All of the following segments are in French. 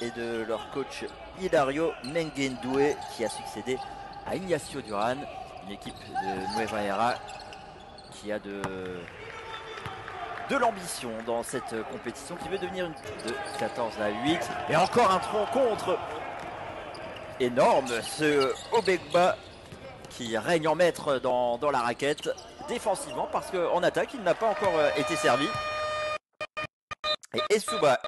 et de leur coach Hilario Mengendoué qui a succédé à Ignacio Duran, une équipe de Nueva Era qui a de, de l'ambition dans cette compétition, qui veut devenir une de 14 à 8. Et encore un tronc contre énorme, ce Obegba qui règne en maître dans, dans la raquette défensivement parce qu'en attaque il n'a pas encore euh, été servi. Et Esuba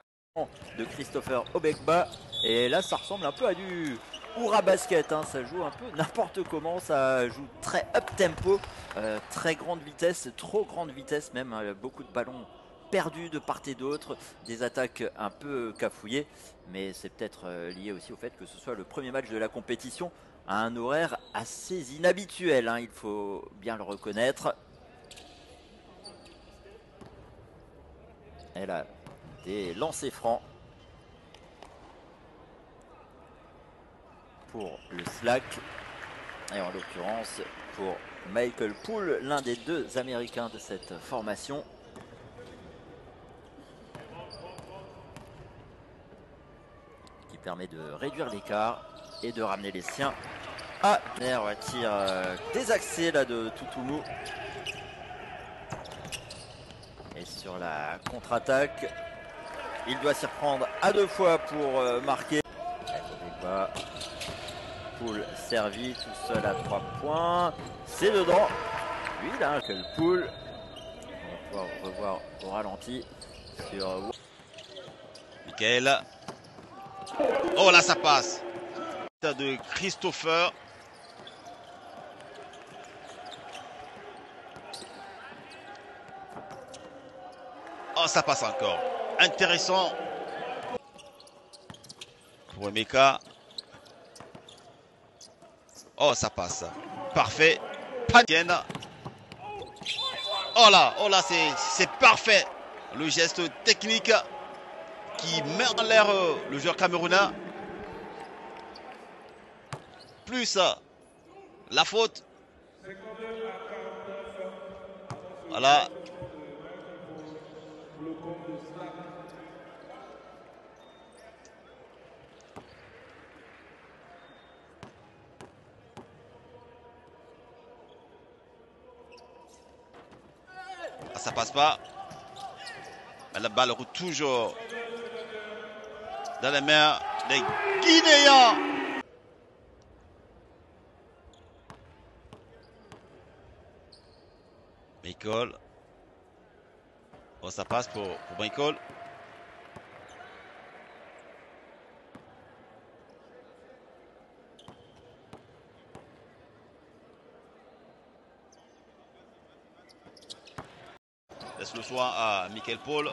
de Christopher Obegba. Et là, ça ressemble un peu à du Oura Basket. hein. Ça joue un peu n'importe comment. Ça joue très up tempo, euh, très grande vitesse, trop grande vitesse même. hein. Beaucoup de ballons perdus de part et d'autre, des attaques un peu cafouillées. Mais c'est peut-être euh, lié aussi au fait que ce soit le premier match de la compétition à un horaire assez inhabituel. hein. Il faut bien le reconnaître. Elle a des lancers francs pour le slack et en l'occurrence pour Michael Poole, l'un des deux américains de cette formation. Qui permet de réduire l'écart et de ramener les siens à Ner, tir euh, désaxé là de Toutoumou. Et sur la contre-attaque, il doit s'y reprendre à deux fois pour euh, marquer. Obegba. Poul servi tout seul à trois points. C'est dedans. Lui, un quel pool. On va pouvoir revoir au ralenti sur Michael. Oh là, ça passe. De Christopher. Oh, ça passe encore. Intéressant. Pour Emeka. Oh, ça passe. Parfait. Patienne. Oh là, oh là, c'est c'est parfait. Le geste technique qui met en l'air euh, le joueur camerounais. Plus euh, la faute. Voilà. Ça passe pas. Mais la balle roule toujours dans les mains des Guinéens. Michael. Bon, ça passe pour, pour Michael. Laisse le soin à Michael Paul.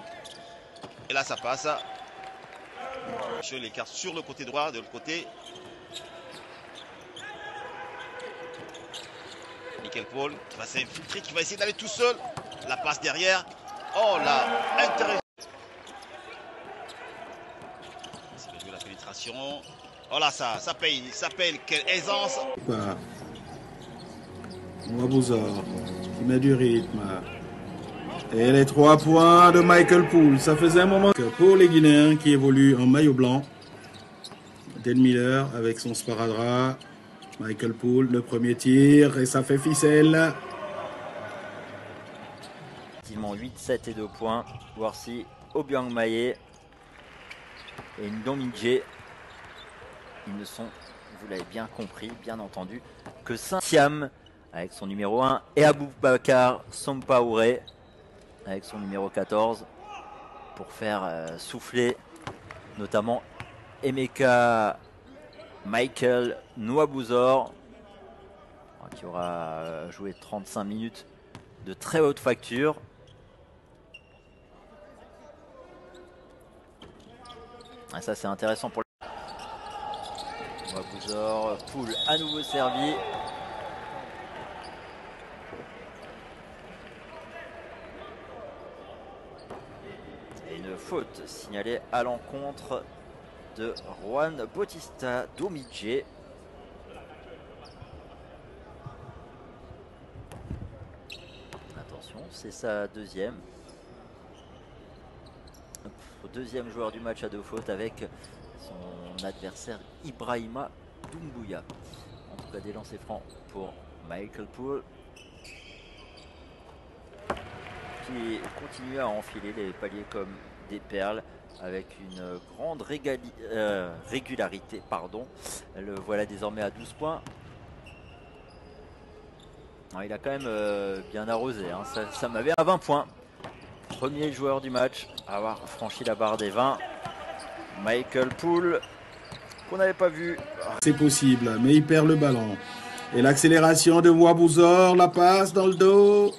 Et là, ça passe. Je l'écarte sur le côté droit, de l'autre côté. Michael Paul qui va s'infiltrer, qui va essayer d'aller tout seul. La passe derrière. Oh là, intéressant. C'est jouer la pénétration. Oh là, ça, ça paye, ça paye. Quelle aisance. Bah. Mwabouzor, qui met du rythme. Et les trois points de Michael Poole. Ça faisait un moment que pour les Guinéens qui évoluent en maillot blanc. Dan Miller avec son sparadrap. Michael Poole, le premier tir. Et ça fait ficelle. effectivement 8, 7 et 2 points. Voir si Obiang Maye et Ndomidje, ils ne sont, vous l'avez bien compris, bien entendu, que Saint-Siam avec son numéro 1 et Aboubakar Sompaouré avec son numéro 14 pour faire euh, souffler notamment Emeka Michael Nouabouzor qui aura euh, joué 35 minutes de très haute facture. Ah, ça c'est intéressant pour le Nouabouzor, poule à nouveau servi. Et une faute signalée à l'encontre de Juan Bautista Domidje. Attention, c'est sa deuxième. Deuxième joueur du match à deux fautes avec son adversaire Ibrahima Doumbouya. En tout cas des lancers francs pour Michael Poole qui continue à enfiler les paliers comme des perles avec une grande euh, régularité. Pardon. Le voilà désormais à 12 points. Ah, il a quand même euh, bien arrosé. hein. Ça, ça m'avait à 20 points. Premier joueur du match à avoir franchi la barre des 20. Michael Poole, qu'on n'avait pas vu. C'est possible, mais il perd le ballon. Et l'accélération de Wabouzor, la passe dans le dos.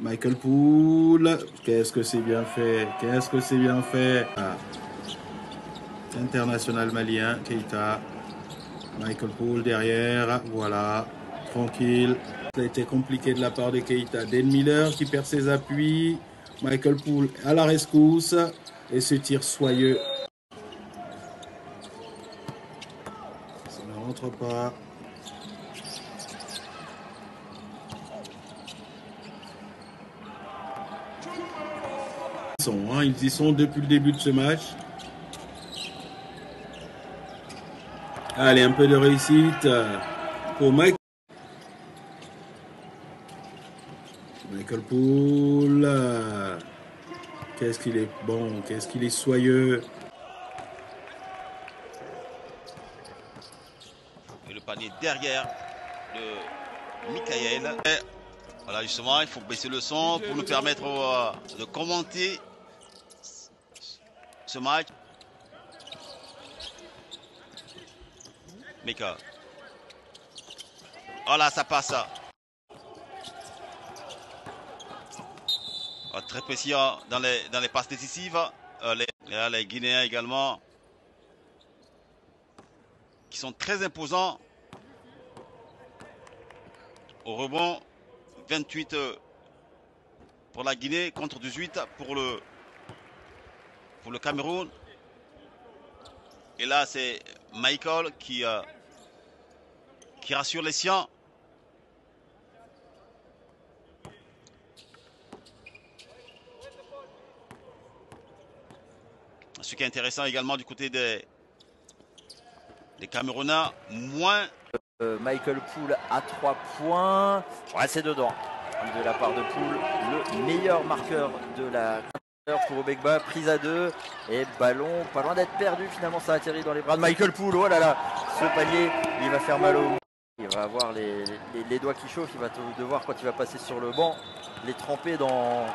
Michael Poole, qu'est-ce que c'est bien fait, qu'est-ce que c'est bien fait? Ah. International malien, Keita. Michael Poole derrière, voilà, tranquille. Ça a été compliqué de la part de Keita. Dan Miller qui perd ses appuis. Michael Poole à la rescousse. Et ce tir soyeux Ça ne rentre pas. Ils, sont, hein, ils y sont depuis le début de ce match. Allez, un peu de réussite euh, pour Mike. Michael Poole. euh, Qu'est-ce qu'il est bon, qu'est-ce qu'il est soyeux. Et le panier derrière de Michael. Voilà, justement, il faut baisser le son pour nous permettre euh, de commenter ce match. Mika. Voilà, ça passe. Ah, très précis hein, dans les, dans les passes décisives. Euh, les, les Guinéens également. Qui sont très imposants. Au rebond, 28 euh, pour la Guinée contre 18 pour le, pour le Cameroun. Et là, c'est Michael qui, euh, qui rassure les siens. Ce qui est intéressant également du côté des, des Camerounais, moins Michael Poole à 3 points. Ouais, c'est dedans. De la part de Poole, le meilleur marqueur de la pour Obegba, prise à 2 et ballon pas loin d'être perdu. Finalement, ça atterrit dans les bras de Michael Poole. Oh là là, ce panier, il va faire mal au. Il va avoir les, les- doigts qui chauffent. Il va devoir, quand il va passer sur le banc, les tremper dans.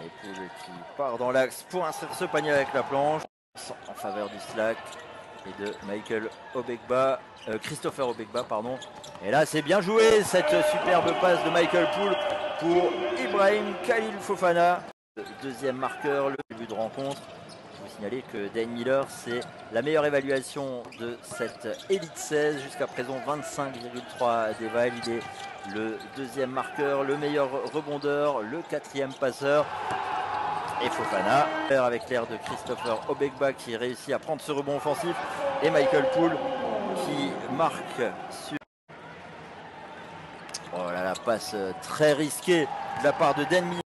Et Poole qui part dans l'axe pour inscrire ce panier avec la planche en faveur du slack et de Michael Obegba, euh, Christopher Obegba, pardon. Et là, c'est bien joué cette superbe passe de Michael Poole pour Ibrahim Khalil Fofana, deuxième marqueur, le début de rencontre. Je vous signaler que Dan Miller, c'est la meilleure évaluation de cette Elite 16 jusqu'à présent 25,3 d'éval. Il est le deuxième marqueur, le meilleur rebondeur, le quatrième passeur et Fofana avec l'air de Christopher Obegba qui réussit à prendre ce rebond offensif. Et Michael Poole qui marque sur Oh la passe très risquée de la part de Miller